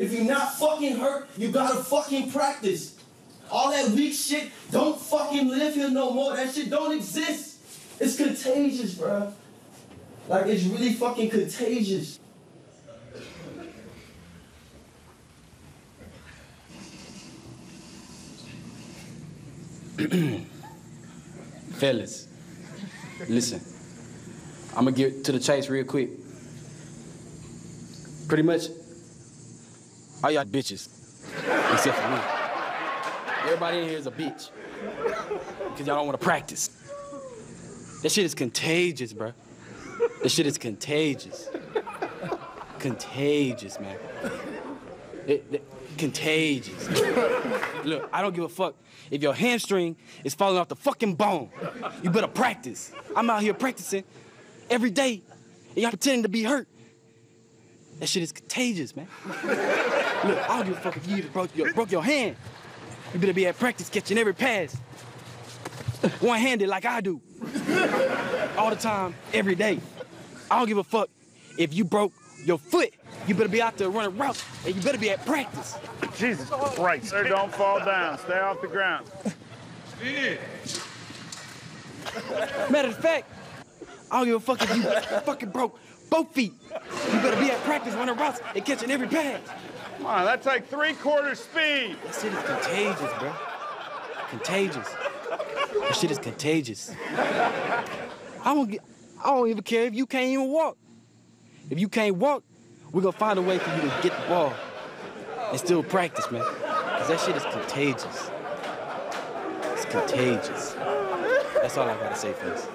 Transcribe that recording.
If you're not fucking hurt, you gotta fucking practice. All that weak shit don't fucking live here no more. That shit don't exist. It's contagious, bro. Like it's really fucking contagious. Fellas, listen. I'm gonna get to the chase real quick. Pretty much, all y'all bitches, except for me. Everybody in here is a bitch. Because y'all don't wanna practice. That shit is contagious, bruh. That shit is contagious. Contagious, man. It- it- contagious. Look, I don't give a fuck if your hamstring is falling off the fucking bone. You better practice. I'm out here practicing every day, and y'all pretending to be hurt. That shit is contagious, man. Look, I don't give a fuck if you even broke your, broke your hand. You better be at practice catching every pass. One-handed like I do. All the time, every day. I don't give a fuck if you broke your foot. You better be out there running routes, and you better be at practice. Jesus Christ. Sir, don't fall down. Stay off the ground. Matter of fact, I don't give a fuck if you fucking broke both feet. You better be at practice running routes and catching every pass. Come on, that's like three quarters speed. That shit is contagious, bro. Contagious. That shit is contagious. I don't get, I don't even care if you can't even walk. If you can't walk, we're gonna find a way for you to get the ball and still practice, man. Cause that shit is contagious. It's contagious. That's all I gotta say, folks.